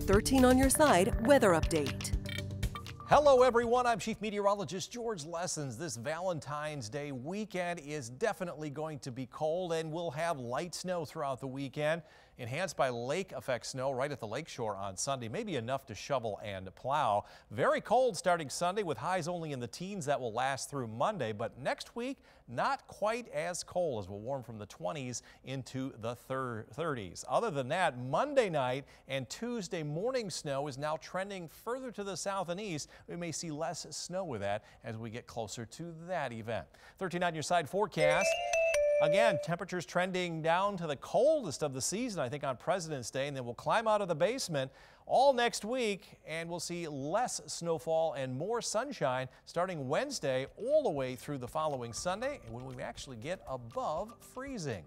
13 on your side weather update. Hello everyone, I'm Chief Meteorologist George Lessens. This Valentine's Day weekend is definitely going to be cold and we'll have light snow throughout the weekend. Enhanced by lake effect snow right at the lakeshore on Sunday, maybe enough to shovel and plow. Very cold starting Sunday with highs only in the teens that will last through Monday, but next week not quite as cold as we'll warm from the 20s into the 30s. Other than that, Monday night and Tuesday morning snow is now trending further to the south and east. We may see less snow with that as we get closer to that event. 13 on your side forecast. Again, temperatures trending down to the coldest of the season, I think, on President's Day, and then we'll climb out of the basement all next week, and we'll see less snowfall and more sunshine starting Wednesday all the way through the following Sunday, when we actually get above freezing.